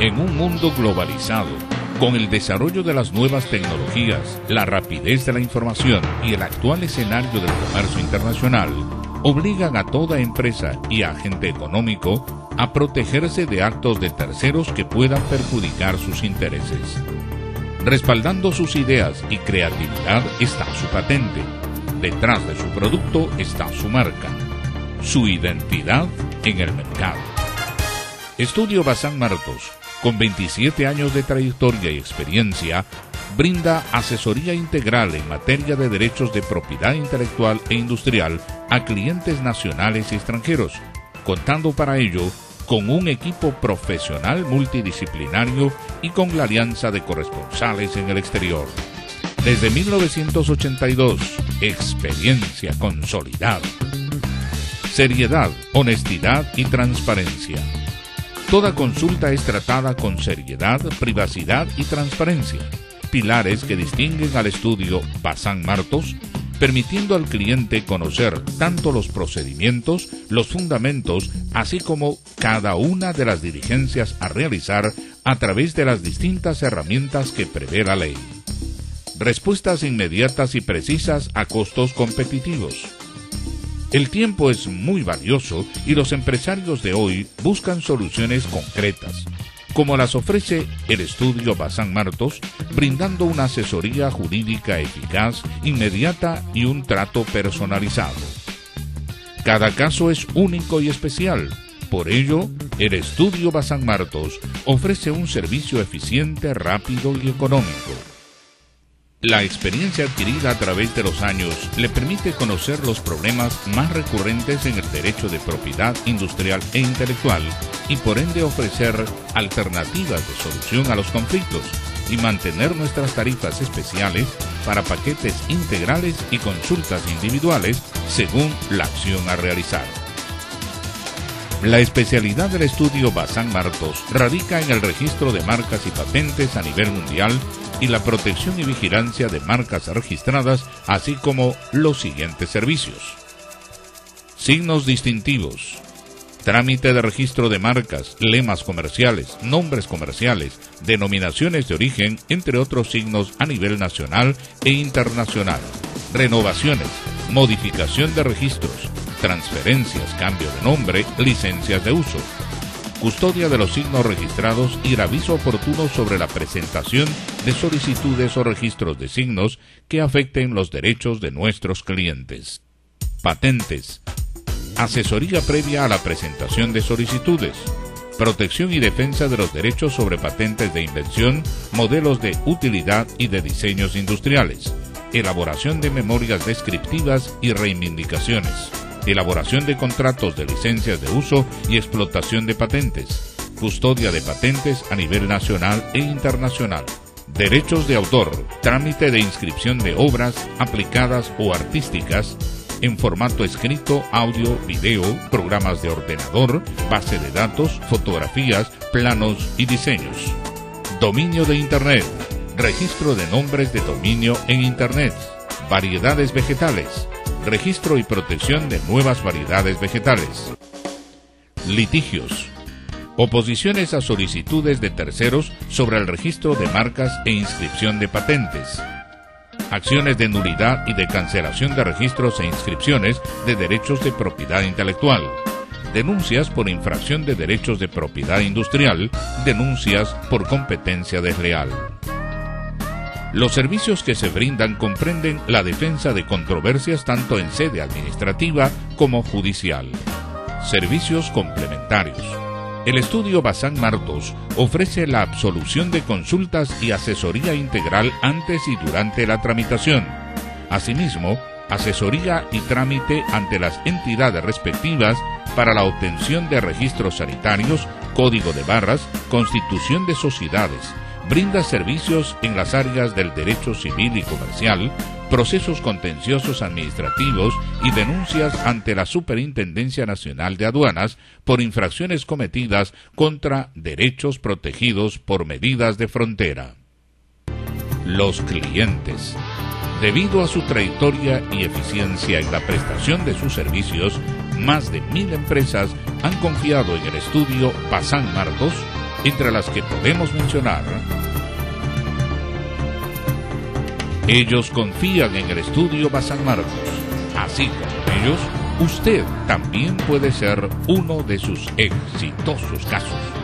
En un mundo globalizado, con el desarrollo de las nuevas tecnologías, la rapidez de la información y el actual escenario del comercio internacional, obligan a toda empresa y agente económico a protegerse de actos de terceros que puedan perjudicar sus intereses. Respaldando sus ideas y creatividad está su patente. Detrás de su producto está su marca, su identidad en el mercado. Estudio Bazán Martos, con 27 años de trayectoria y experiencia, brinda asesoría integral en materia de derechos de propiedad intelectual e industrial a clientes nacionales y extranjeros, contando para ello con un equipo profesional multidisciplinario y con la alianza de corresponsales en el exterior. Desde 1982, experiencia consolidada. Seriedad, honestidad y transparencia. Toda consulta es tratada con seriedad, privacidad y transparencia, pilares que distinguen al estudio Bazán Martos permitiendo al cliente conocer tanto los procedimientos, los fundamentos, así como cada una de las diligencias a realizar a través de las distintas herramientas que prevé la ley. Respuestas inmediatas y precisas a costos competitivos. El tiempo es muy valioso y los empresarios de hoy buscan soluciones concretas como las ofrece el estudio Bazán Martos, brindando una asesoría jurídica eficaz, inmediata y un trato personalizado. Cada caso es único y especial. Por ello, el estudio Bazán Martos ofrece un servicio eficiente, rápido y económico. La experiencia adquirida a través de los años le permite conocer los problemas más recurrentes en el derecho de propiedad industrial e intelectual y por ende ofrecer alternativas de solución a los conflictos y mantener nuestras tarifas especiales para paquetes integrales y consultas individuales según la acción a realizar. La especialidad del estudio Bazán Martos radica en el registro de marcas y patentes a nivel mundial y la protección y vigilancia de marcas registradas, así como los siguientes servicios. Signos distintivos. Trámite de registro de marcas, lemas comerciales, nombres comerciales, denominaciones de origen, entre otros signos a nivel nacional e internacional. Renovaciones, modificación de registros, transferencias, cambio de nombre, licencias de uso, custodia de los signos registrados y el aviso oportuno sobre la presentación de solicitudes o registros de signos que afecten los derechos de nuestros clientes. Patentes. Asesoría previa a la presentación de solicitudes. Protección y defensa de los derechos sobre patentes de invención, modelos de utilidad y de diseños industriales. Elaboración de memorias descriptivas y reivindicaciones elaboración de contratos de licencias de uso y explotación de patentes, custodia de patentes a nivel nacional e internacional, derechos de autor, trámite de inscripción de obras aplicadas o artísticas en formato escrito, audio, video, programas de ordenador, base de datos, fotografías, planos y diseños. Dominio de Internet. Registro de nombres de dominio en Internet. Variedades vegetales registro y protección de nuevas variedades vegetales. Litigios. Oposiciones a solicitudes de terceros sobre el registro de marcas e inscripción de patentes. Acciones de nulidad y de cancelación de registros e inscripciones de derechos de propiedad intelectual. Denuncias por infracción de derechos de propiedad industrial. Denuncias por competencia desleal. Los servicios que se brindan comprenden la defensa de controversias tanto en sede administrativa como judicial. Servicios complementarios. El estudio Bazán Martos ofrece la absolución de consultas y asesoría integral antes y durante la tramitación. Asimismo, asesoría y trámite ante las entidades respectivas para la obtención de registros sanitarios, código de barras, constitución de sociedades, brinda servicios en las áreas del derecho civil y comercial, procesos contenciosos administrativos y denuncias ante la Superintendencia Nacional de Aduanas por infracciones cometidas contra derechos protegidos por medidas de frontera. Los clientes. Debido a su trayectoria y eficiencia en la prestación de sus servicios, más de mil empresas han confiado en el estudio Pasan Marcos entre las que podemos mencionar ellos confían en el estudio Bazán Marcos. Así como ellos, usted también puede ser uno de sus exitosos casos.